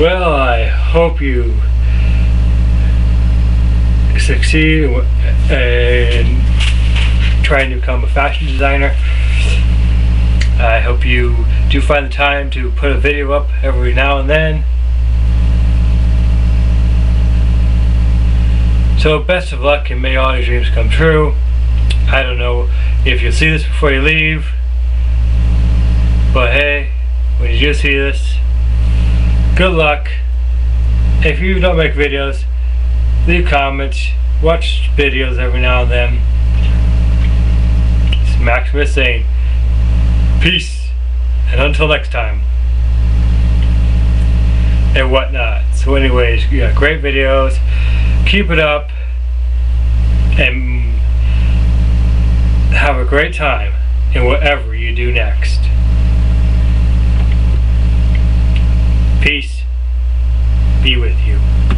Well, I hope you succeed in trying to become a fashion designer. I hope you do find the time to put a video up every now and then. So best of luck and may all your dreams come true. I don't know if you'll see this before you leave, but hey, when you do see this, good luck. If you don't make videos, leave comments, watch videos every now and then. It's Maximus saying, peace, and until next time. And whatnot. So anyways, got great videos. Keep it up. And have a great time in whatever you do next. Peace be with you.